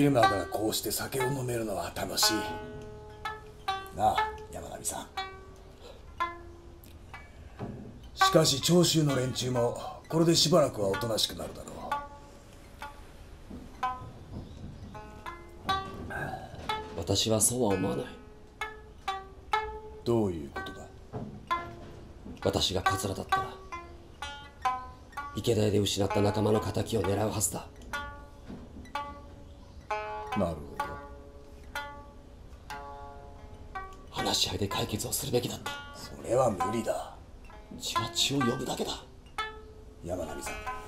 昼間からこうして酒を飲めるのは楽しい。なあ山並さん。しかし長州の連中もこれでしばらくはおとなしくなるだろ私はそうは思わない。どういうことだ？私が桂だったら池田屋で失った仲間の敵を狙うはずだ話し合いで解決をするべきだったどそれは無理だ。血は血を呼ぶだけだ。山並さん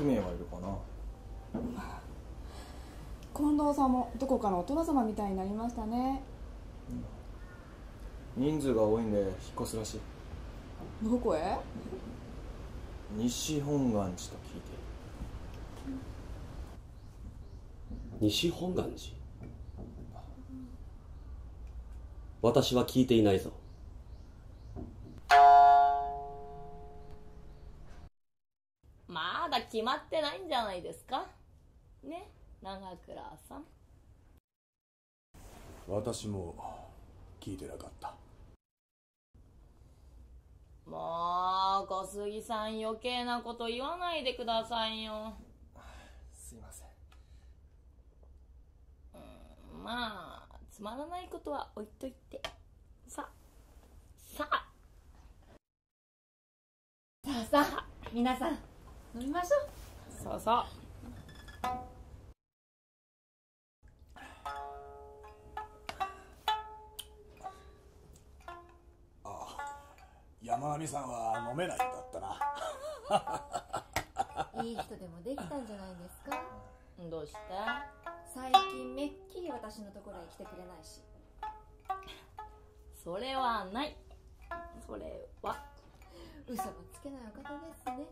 200名はいるかな。近藤さんもどこかのお殿様みたいになりましたね。人数が多いんで引っ越すらしい。どこへ？西本願寺と聞いて西本願寺？私は聞いていないぞ決まってないんじゃないですか？ね？長倉さん。私も聞いてなかった。もう小杉さん余計なこと言わないでくださいよ。すいません。まあつまらないことは置いといて。ささ。あさあさあ皆さん飲みましょう。そうそう。山並さんは飲めないんだったな。いい人でもできたんじゃないですか？どうして最近めっきり私のところへ来てくれないし。それはない。それは。嘘もつけないお方ですね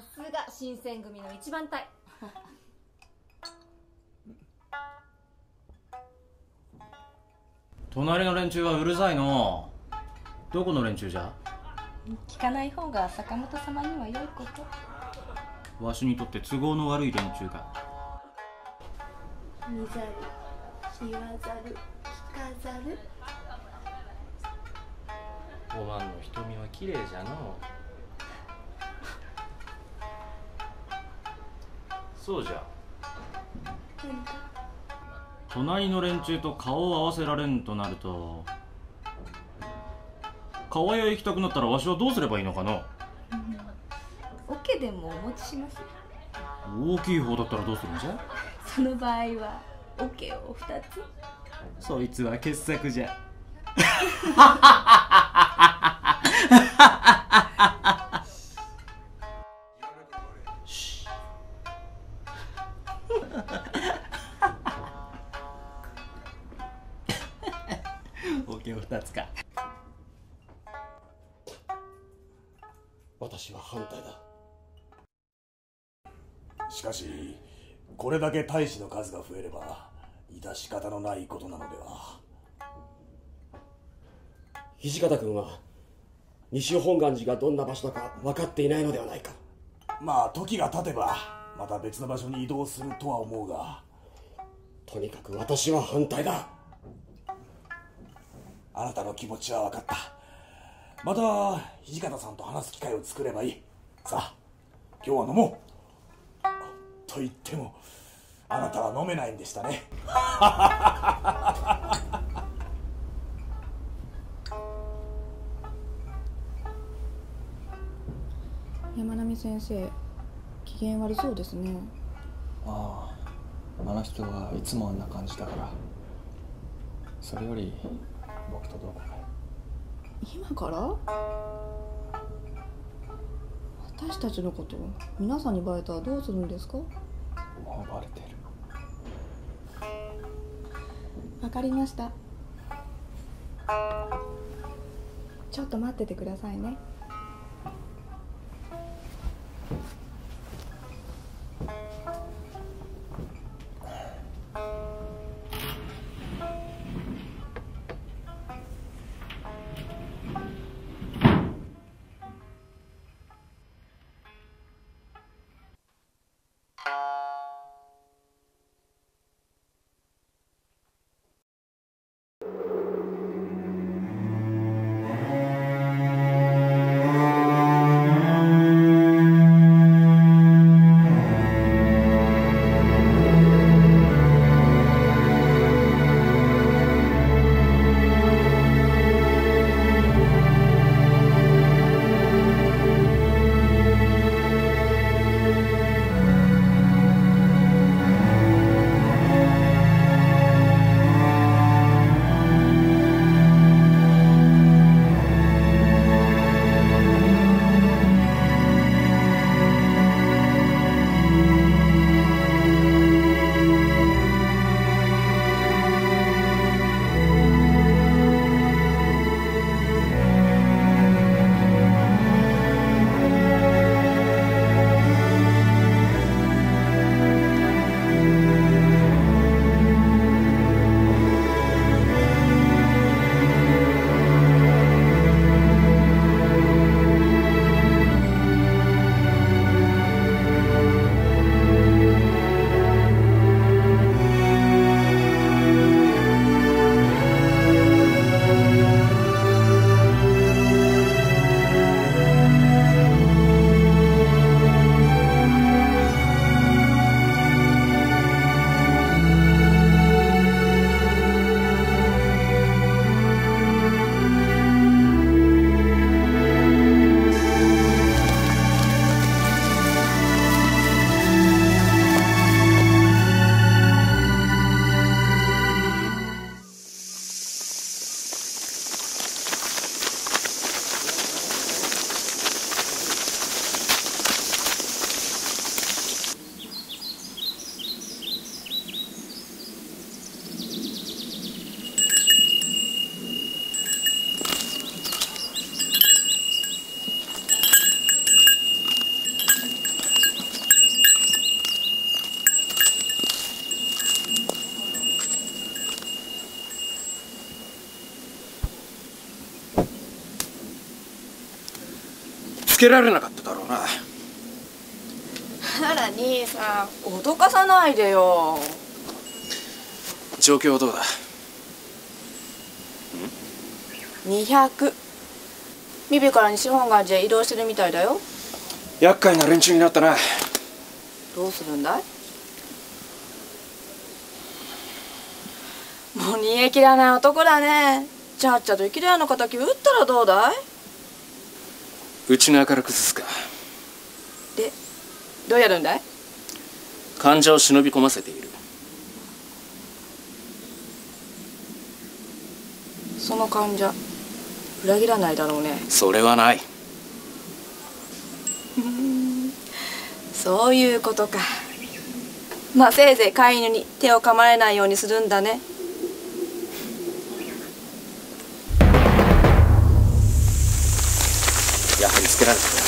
さすが新選組の一番隊。隣の連中はうるさいの。どこの連中じゃ？聞かない方が坂本様には良いこと。わしにとって都合の悪い連中か。見ざる言わざる聞かざる。おまんの瞳は綺麗じゃのそうじゃ。隣の連中と顔を合わせられんとなると川屋へ行きたくなったらわしはどうすればいいのかの？オケでもお持ちします？大きい方だったらどうするんじゃ？その場合はオケを2つ。そいつは傑作じゃ オケを2つか。私は反対だ。しかしこれだけ大使の数が増えれば致し方のないことなのでは。土方君は西本願寺がどんな場所だか分かっていないのではないか。まあ時が経てばまた別の場所に移動するとは思うが。とにかく私は反対だあなたの気持ちは分かった。また土方さんと話す機会を作ればいい。さあ今日は飲もう。と言ってもあなたは飲めないんでしたね。山並先生機嫌悪そうですね。あああの人はいつもあんな感じだから。それより僕とどこか今から？私たちのこと皆さんにバレたらどうするんですか？もうバレてる。わかりました。ちょっと待っててくださいねけられなかっただろうな。あら兄さん脅かさないでよ。状況はどうだ？200ミビから西本願寺へ移動してるみたいだよ。厄介な連中になったな。どうするんだい？もう煮え切らない男だね。ちゃっちゃと生き霊の敵撃ったらどうだい？内側から崩すかでどうやるんだい？患者を忍び込ませている。その患者裏切らないだろうね。それはない。そういうことか。まあせいぜい飼い犬に手を噛まれないようにするんだねや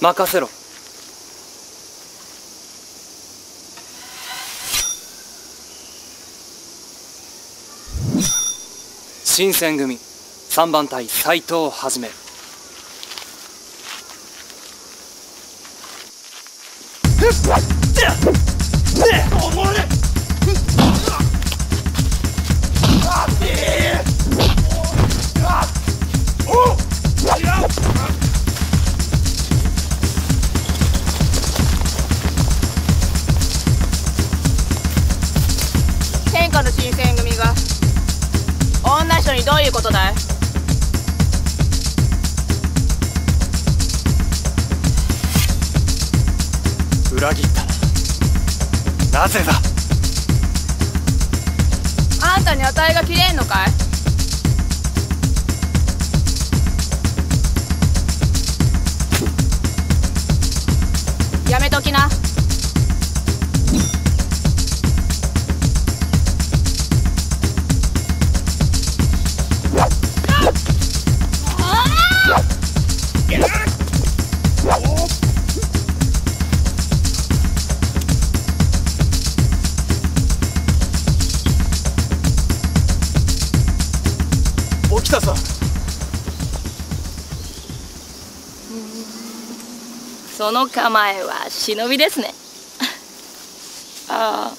任せろ。新選組3番隊斎藤はじめその構えは忍びですね。ああ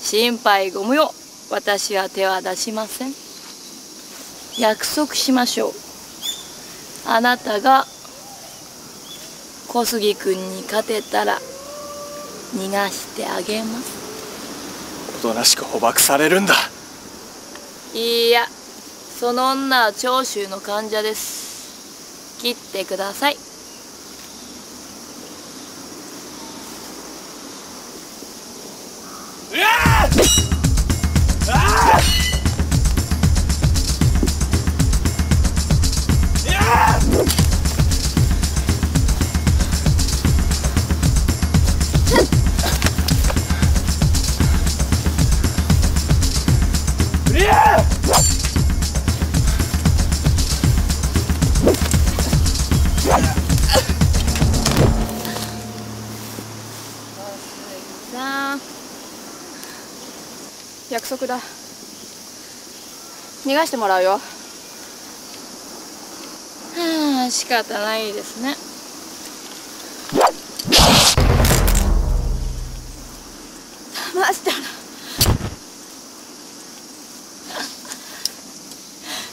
心配ご無用。私は手は出しません。約束しましょう。あなたが小杉君に勝てたら逃がしてあげます。おとなしく捕獲されるんだ。いいやその女は長州の患者です。切ってくださいだ。逃がしてもらうよ。はあ仕方ないですね。騙したら。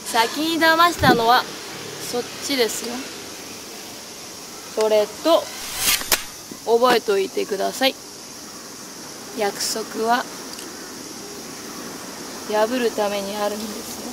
先に騙したのはそっちですよ。それと覚えといてください。約束は破るためにあるんですよ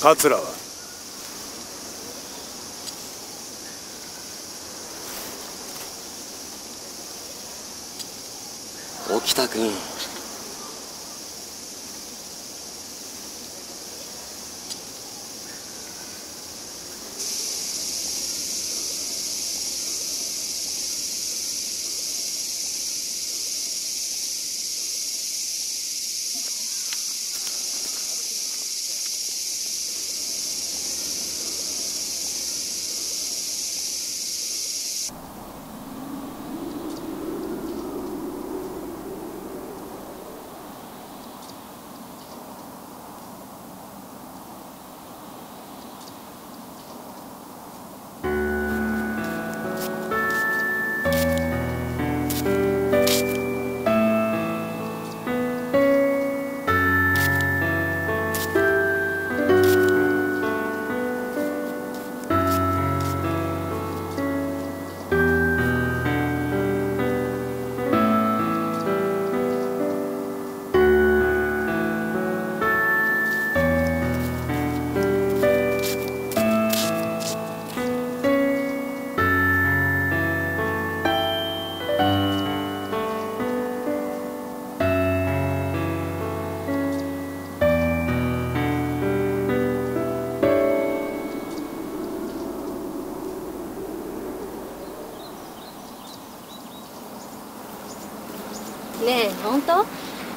桂は？沖田君。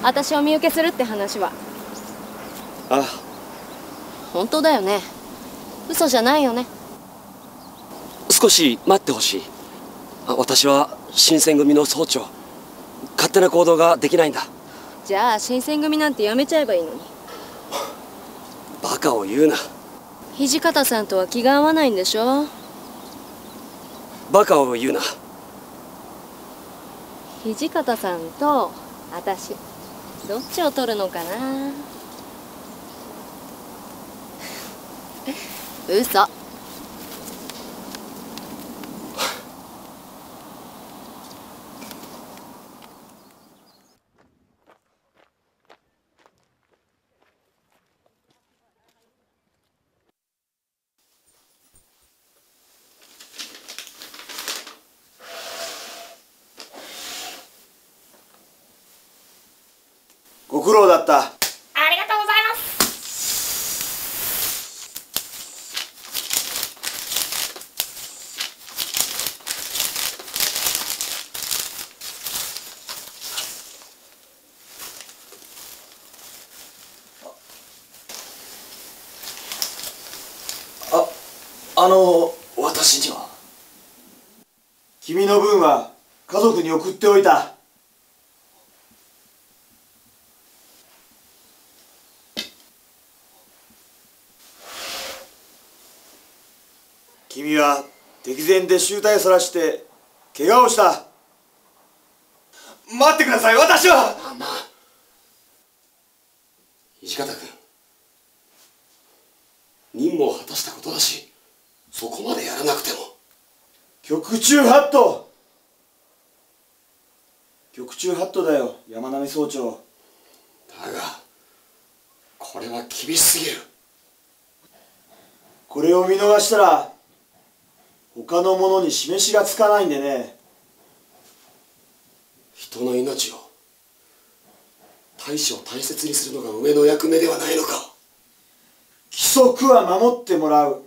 私を身請けするって話は。あ。本当だよね。嘘じゃないよね。少し待ってほしい。あ私は新選組の総長。勝手な行動ができないんだ。じゃあ新選組なんてやめちゃえばいいのに。バカを言うな。土方さんとは気が合わないんでしょ。バカを言うな。土方さんと私どっちを取るのかな。嘘ご苦労だったありがとうございますああの私には？君の分は家族に送っておいた。君は敵前で醜態をそらして怪我をした。待ってください私は。まあまあ。土方君任務を果たしたことだしそこまでやらなくても局中ハット局中ハットだよ山並総長。だがこれは厳しすぎる。これを見逃したら他の者に示しがつかないんでね。人の命を大使を大切にするのが上の役目ではないのか。規則は守ってもらう。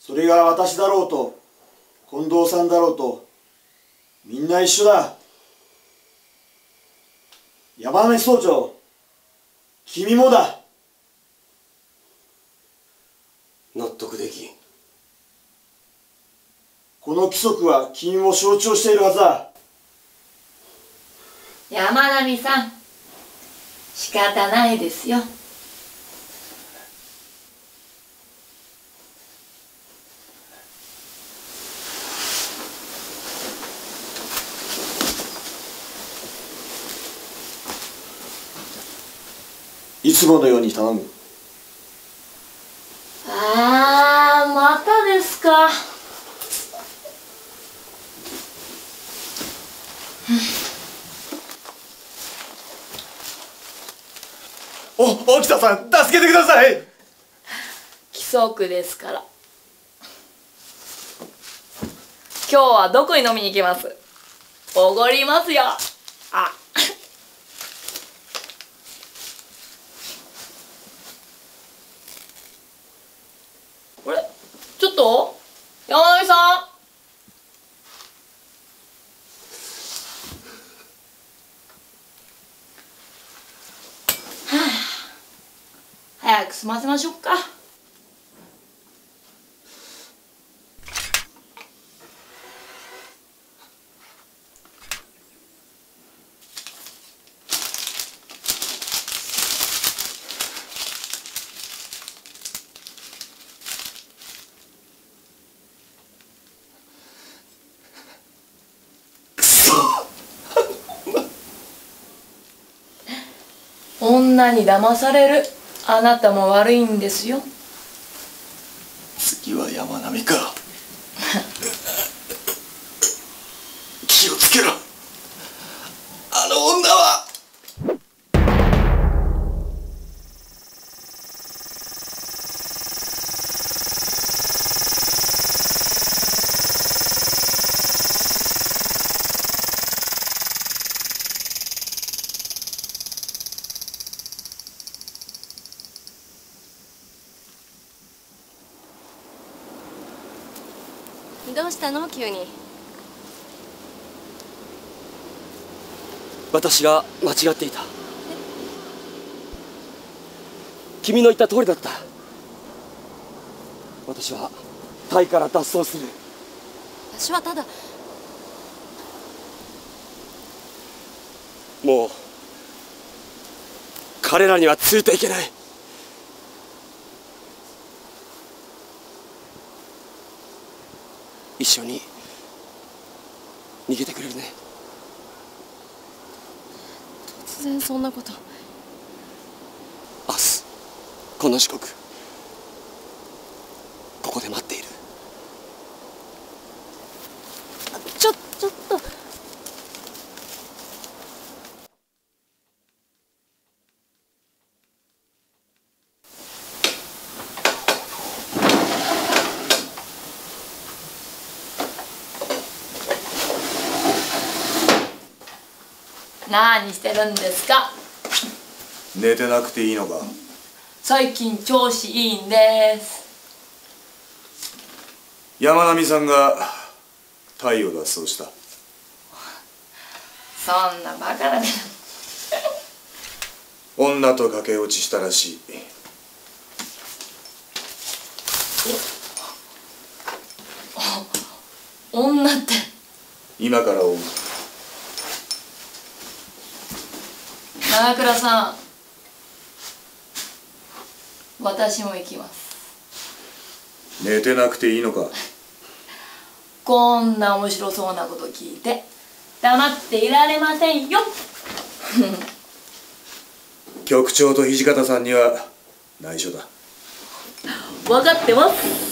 それが私だろうと近藤さんだろうとみんな一緒だ。山根総長君もだ。納得できん。この規則は君を象徴しているはずだ。山並さん仕方ないですよつものように頼む。あーまたですか。お沖田さん助けてください。規則ですから。今日はどこに飲みに行きます？おごりますよああれちょっと山並さんはあ早く済ませましょうか。女に騙される。あなたも悪いんですよ。どうしたの？急に。私が間違っていた。君の言った通りだった。私はタイから脱走する。私はただ。もう彼らにはついていけない緒に逃げてくれるね。突然そんなこと。明日この時刻ここで待っているちょちょっと何してるんですか？寝てなくていいのか？最近調子いいんです。山並さんが太陽脱走した。そんなバカな女と駆け落ちしたらしい。女って。今から追う長倉さん。私も行きます。寝てなくていいのか？こんな面白そうなこと聞いて黙っていられませんよ。局長と土方さんには内緒だ。分かってます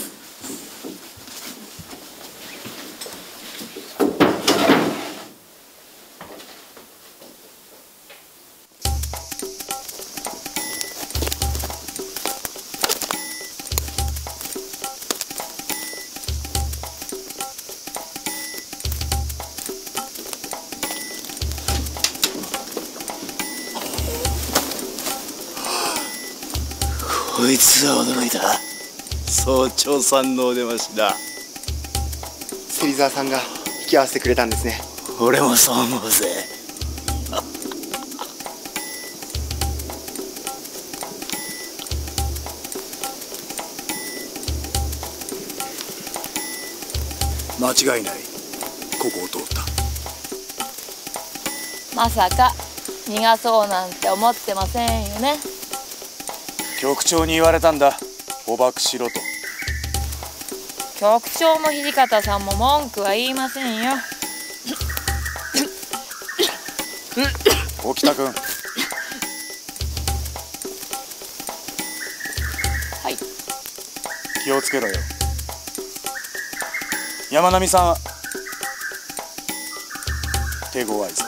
早朝三のお出ましだ。芹沢さんが引き合わせてくれたんですね。俺もそう思うぜ。間違いない。ここを通った。まさか逃がそうなんて思ってませんよね。局長に言われたんだ。捕獲しろと局長も土方さんも文句は言いませんよ。沖田君。はい。気をつけろよ。山並さんは。手強いぞ。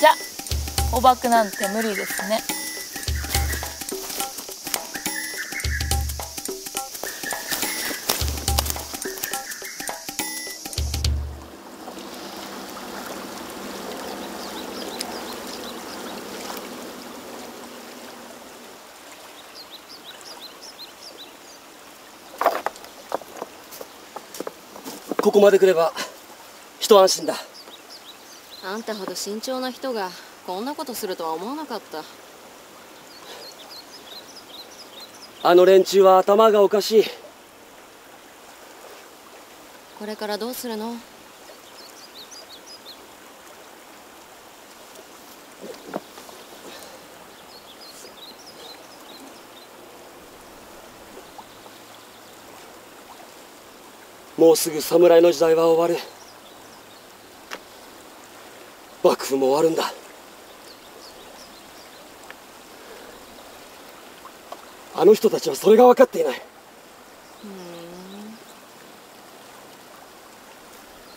じゃ捕獲なんて無理ですねここまで来れば一安心だ。あんたほど慎重な人がこんなことするとは思わなかった。あの連中は頭がおかしい。これからどうするの？もうすぐ侍の時代は終わる。幕府も終わるんだ。あの人たちはそれが分かっていない。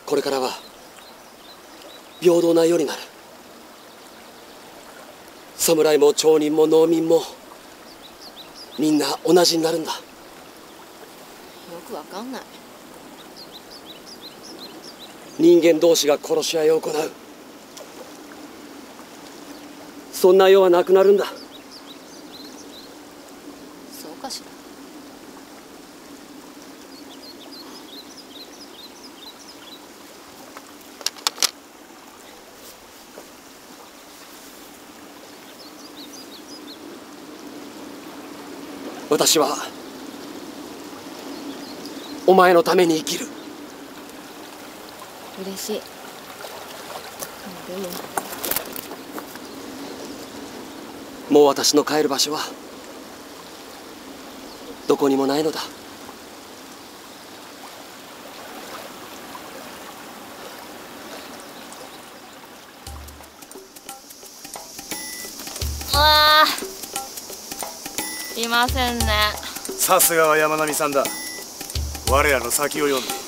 これからは平等な世になる。侍も町人も農民もみんな同じになるんだ。よくわかんない。人間同士が殺し合いを行う。そんな世はなくなるんだ。そうかしら。私はお前のために生きる。嬉しい。でももう私の帰る場所はどこにもないのだ。あ。ーいませんね。さすがは山並さんだ。我らの先を読んで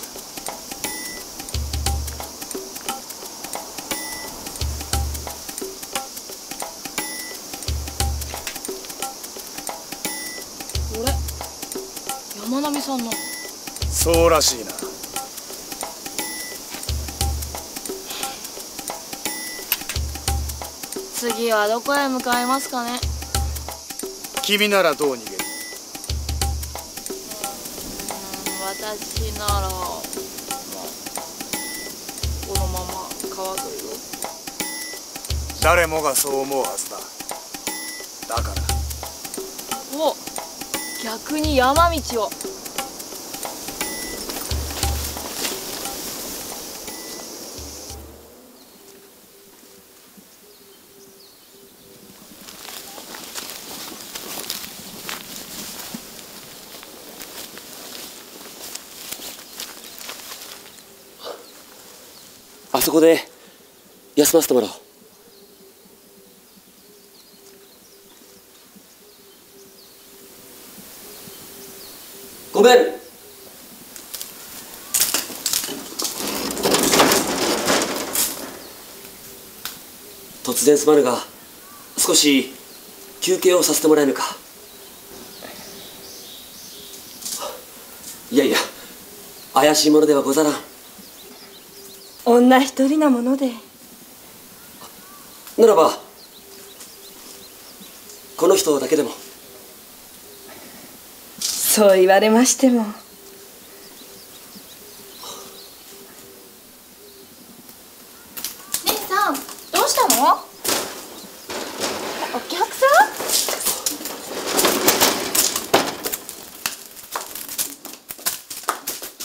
山並さんの。そうらしいな。次はどこへ向かいますかね？君ならどう逃げる？私なら、まあ、このまま川沿いを。誰もがそう思うはずだ。だから。お逆に山道をこで休ませてもらおう。ごめん。突然すまぬが少し休憩をさせてもらえぬか。いやいや怪しいものではござらん。女一人なもので。ならばこの人だけでも。そう言われましても姉さんどうしたのお客さ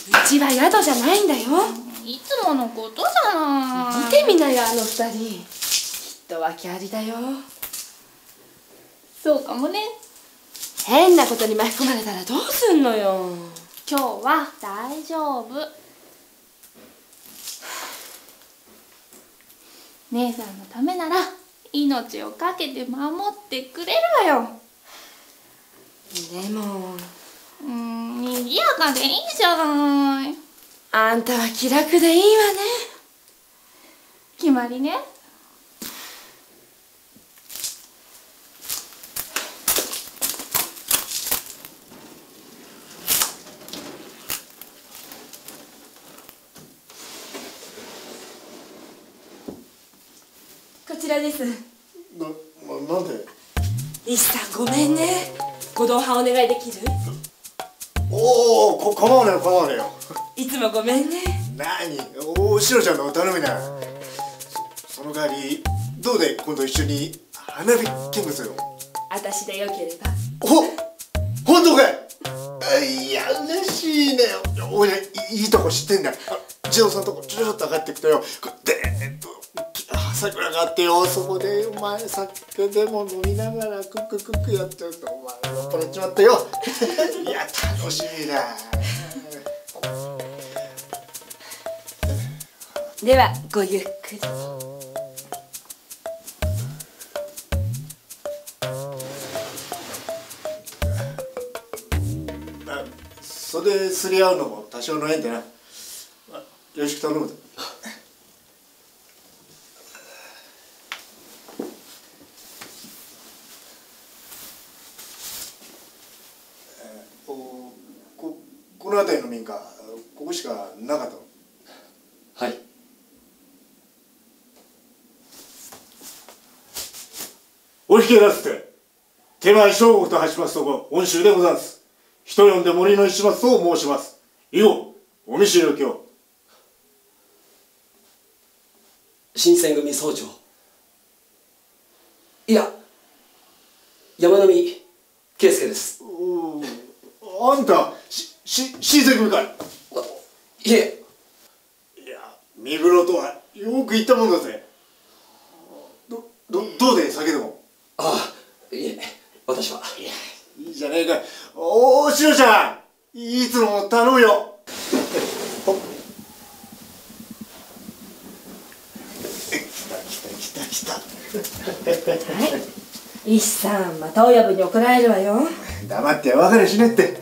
うちは宿じゃないんだよんいつものことじゃない見てみなよあの二人きっと訳ありだよ。そうかもね。変なことに巻き込まれたらどうすんのよ。今日は大丈夫。姉さんのためなら命を懸けて守ってくれるわよ。でもうん賑やかでいいじゃない。あんたは気楽でいいわね決まりね。こちらです。ななんで？西さんごめんね。ご同伴お願いできる？おおこ構わねえよ構わねえよ。いつもごめんね。何？おしろちゃんのお頼みなそその代わりどうで今度一緒に花火見物よ私でよければ。お本当かい？いや嬉しいね。おいいとこ知ってんだ。あ児童さんとこちょっと上がってくとよ。でーっとあ桜があってよ。そこでお前酒でも飲みながらクッククックやってるとお前酔っ払っちまってよ。いや楽しみだ。ではごゆっくり袖すり合うのも多少の縁でな。あよろしく頼むぞここの辺りの民家ここしかなかったの？はい。お引き出すって手前正国と発しますとこ恩衆でござんす人呼んで森の石松と申します。以後お見知りおきを新選組総長。いや山並圭介です。おあんたしし親戚みかい。いえ。いや三風呂とはよく言ったもんだぜ。どどどうで酒でも？ああいえ私は。いやじゃねえかおおしのちゃん。いつも頼むよ。来た来た来た石さんまた親分に怒られるわよ。黙って別れしねって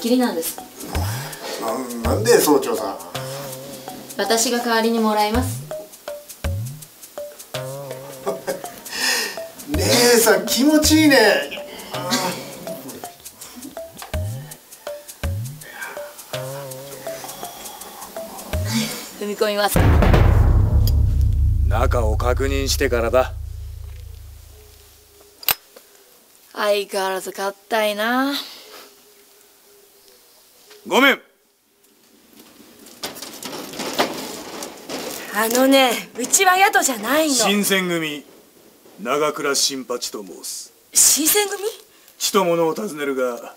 っきりなんです。ななんで総長さん？私が代わりにもらいます。姉さん気持ちいいね。踏み込みます。中を確認してからだ。相変わらず硬いなごめん。あのねうちは宿じゃないの。新選組長倉新八と申す。新選組？血と物を尋ねるが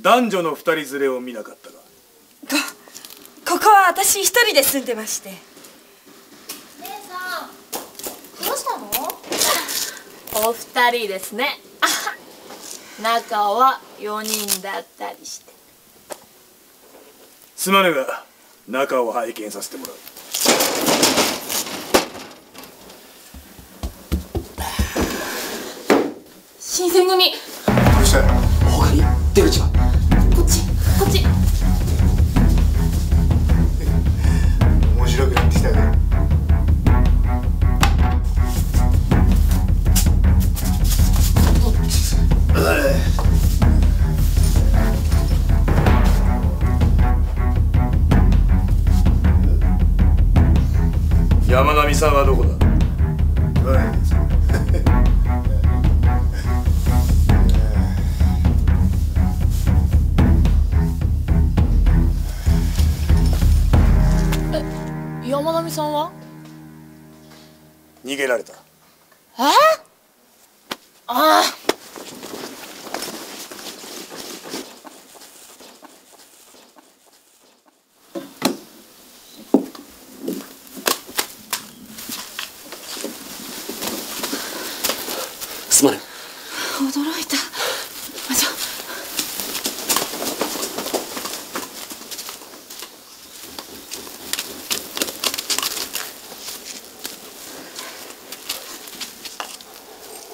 男女の二人連れを見なかったかここは私一人で住んでまして。姉さんどうしたの？お二人ですね。あ中は4人だったりしてすまぬが中を拝見させてもらう。新選組。どうしたよ他に出口は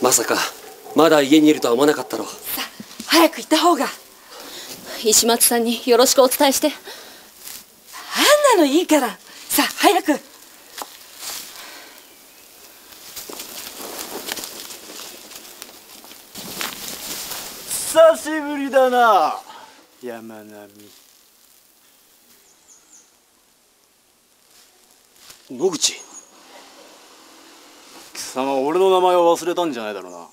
まさかまだ家にいるとは思わなかったろう。早く行った方が。石松さんによろしくお伝えして。あんなのいいから。さあ早く。久しぶりだな。山並野口貴様俺の名前を忘れたんじゃないだろうな。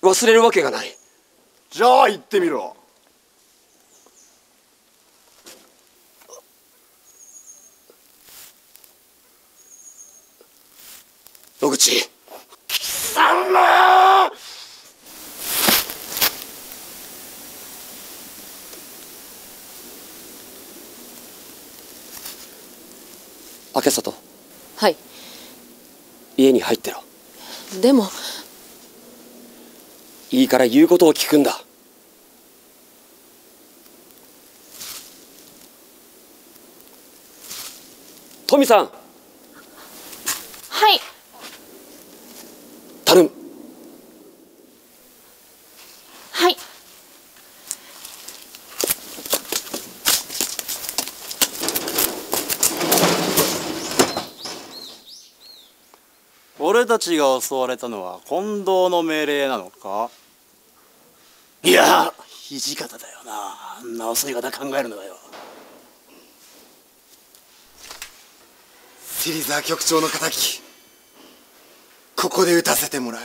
忘れるわけがない。じゃあ言ってみろ。野口。貴様家に入ってろ。でもいいから言うことを聞くんだ。トミさんはい頼むはい俺たちが襲われたのは近藤の命令なのか？いや土方だよな。あんな遅い方考えるのがよ。芹沢局長の敵。ここで打たせてもらう。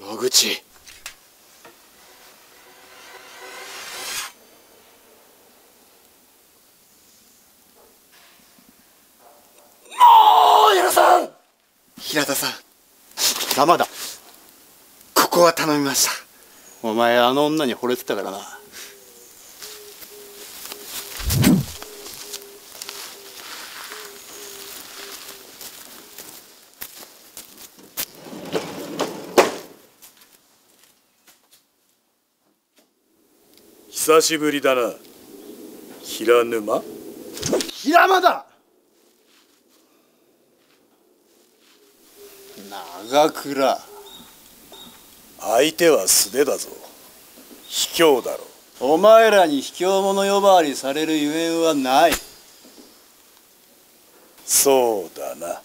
野口もう許さん平田さん生だ。ここは頼みました。お前あの女に惚れてたからな。久しぶりだな。平沼？平間だ長倉。相手は素手だぞ。卑怯だろ。お前らに卑怯者呼ばわりされるゆえんはない。そうだな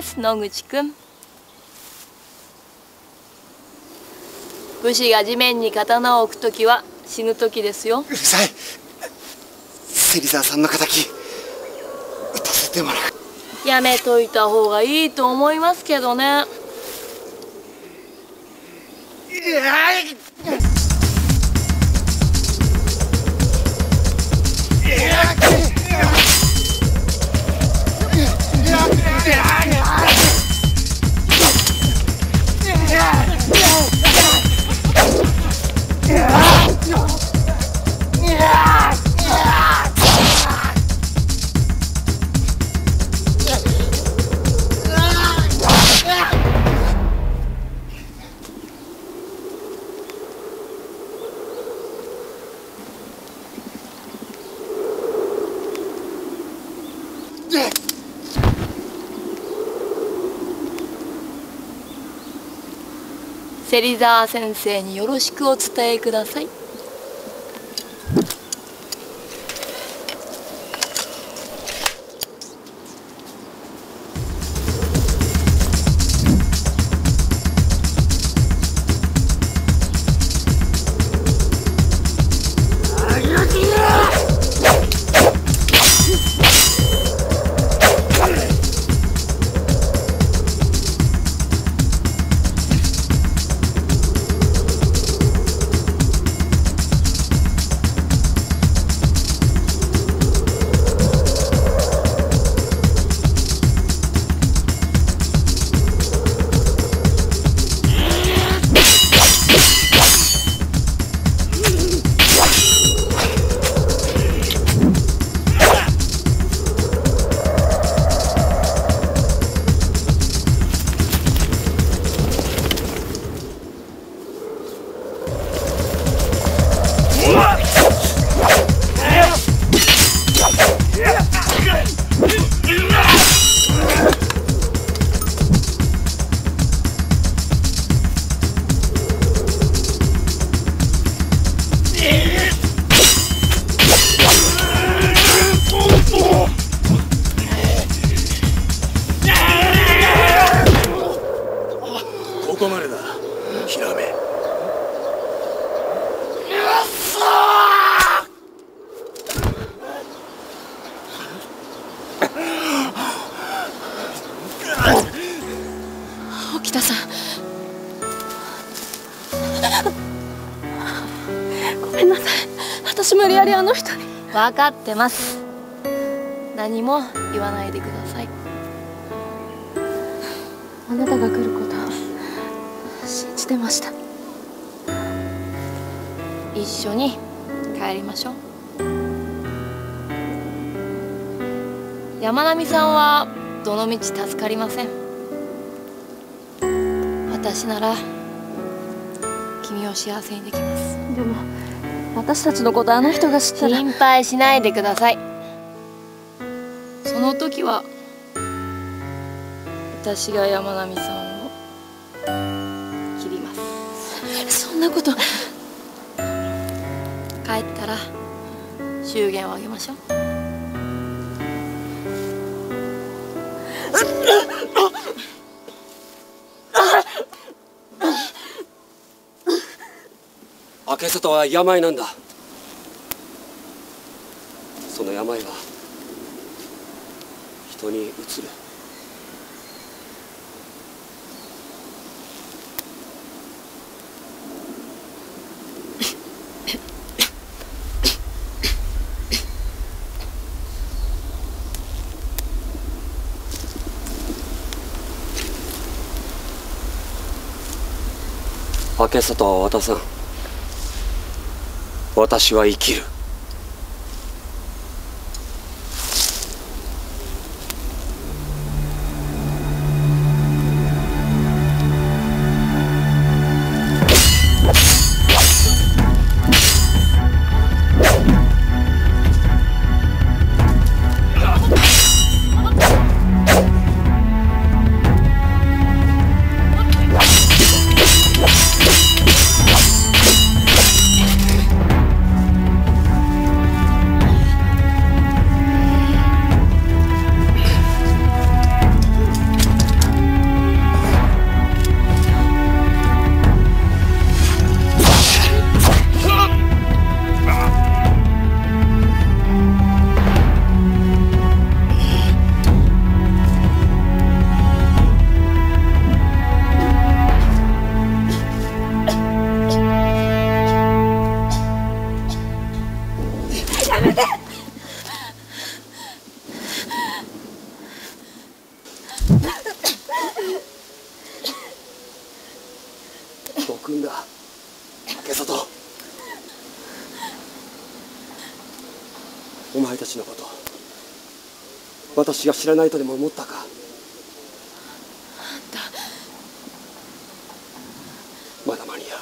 です野口くん。武士が地面に刀を置くときは死ぬときですよ。うるさい。芹沢さんの敵打たせてもらう。やめといた方がいいと思いますけどね芹沢先生によろしくお伝えください。分かってます。何も言わないでください。あなたが来ることを信じてました。一緒に帰りましょう。山並さんはどのみち助かりません。私なら君を幸せにできます。でも私たちのことあの人が知ったら心配しないでください。その時は私が山並さんを切ります。そんなこと。帰ったら祝言をあげましょう明里は病なんだその病は人にうつる明里は渡さん私は生きる。らないとでも思ったか？まだ間に合う。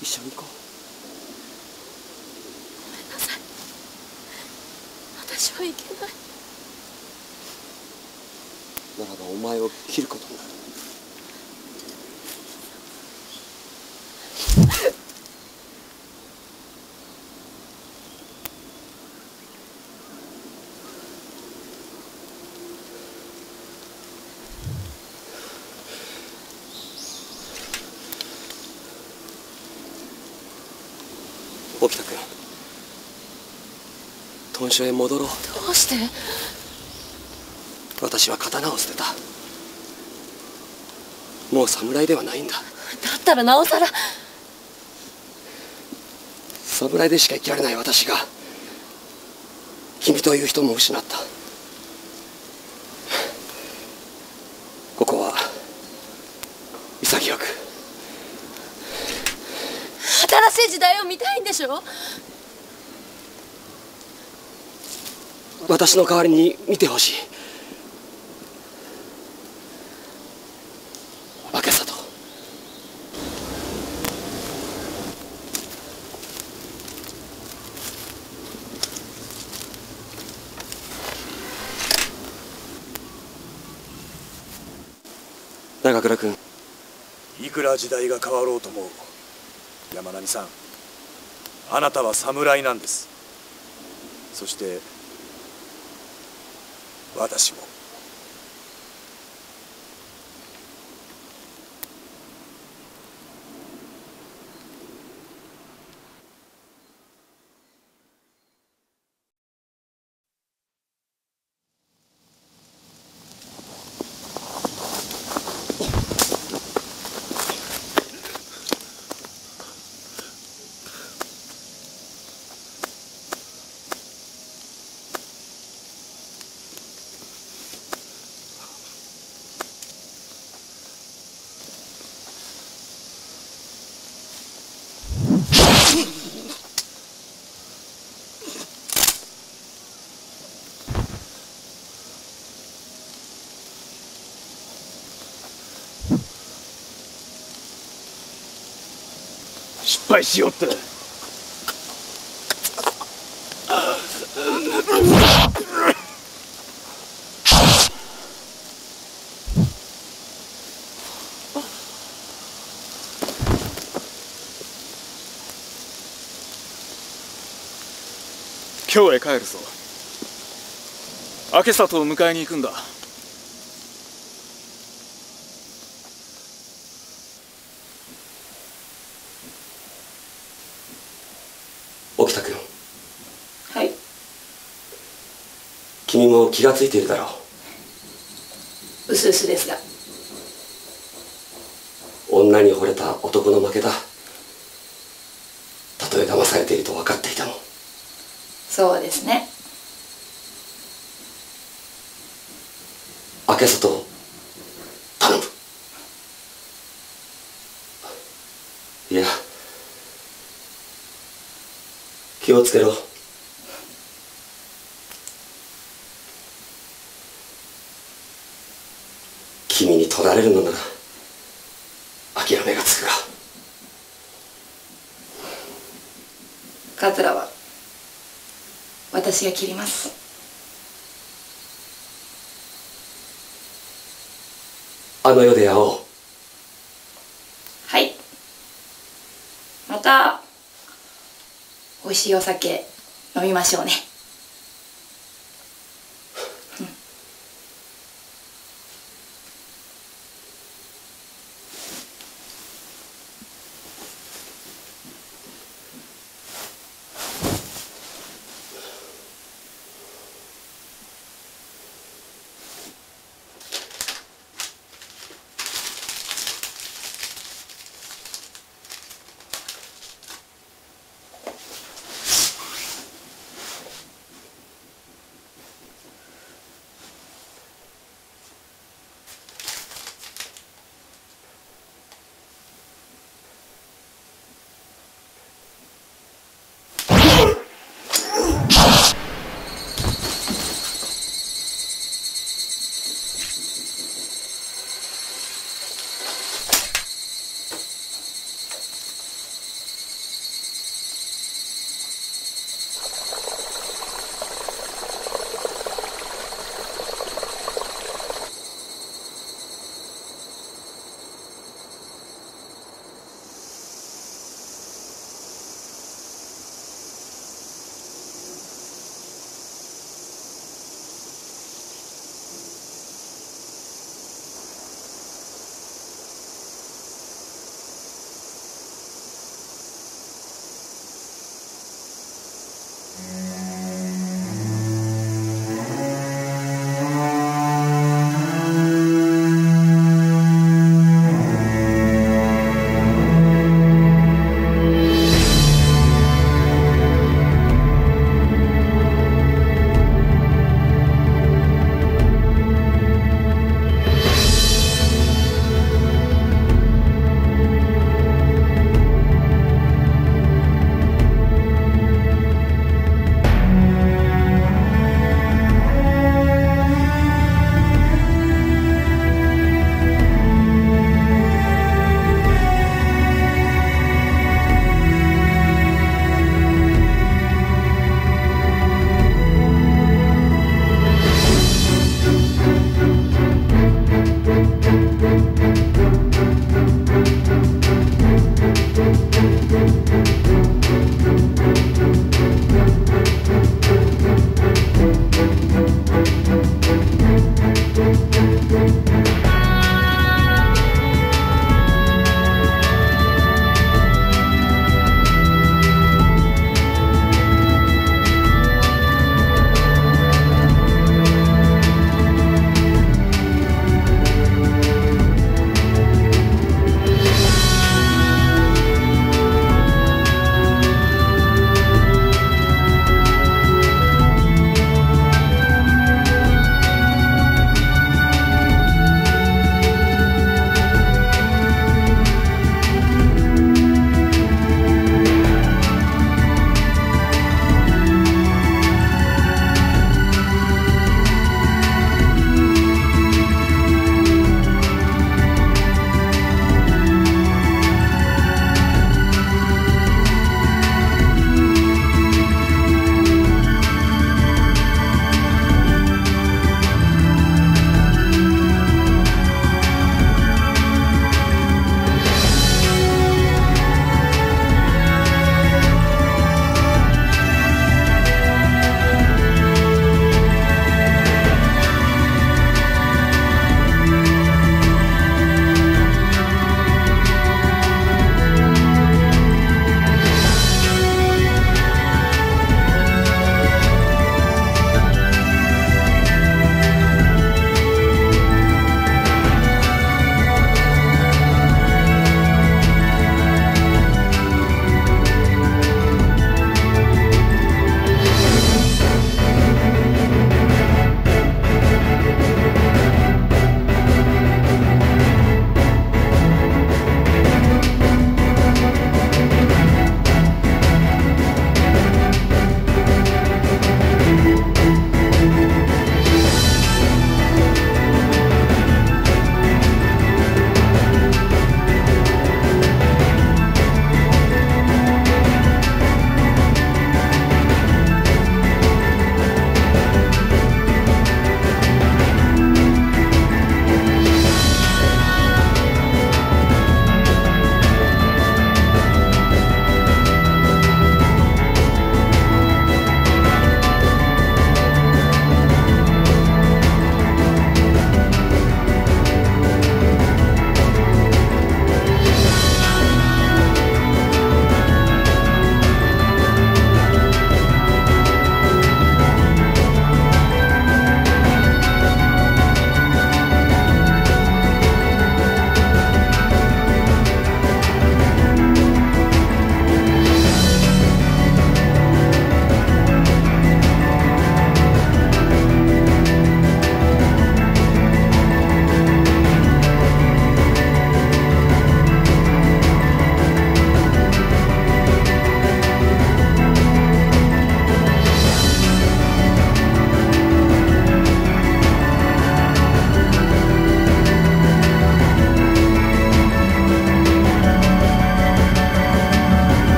一緒に行こ私はいけない。うならばお前を切ることになる沖田君豚舎へ戻ろう。どうして？私は刀を捨てた。もう侍ではないんだ。だったらなおさら。侍でしか生きられない私が君という人も失った。ここは潔く。新しい時代を見たいんでしょ？私の代わりに見てほしい。明里長倉君。いくら時代が変わろうとも山並さん。あなたは侍なんです。そして私失敗しようって。今日へ帰るぞ。明里を迎えに行くんだ沖田君はい気がついているだろう。すうすですが。女に惚れた男の負けだ。たとえ騙されていると分かっていても。そうですね。明里を頼む。いや気をつけろ君に取られるのなら諦めがつくが桂は私が切ります。あの世で会おう。はい。また美味しいお酒飲みましょうね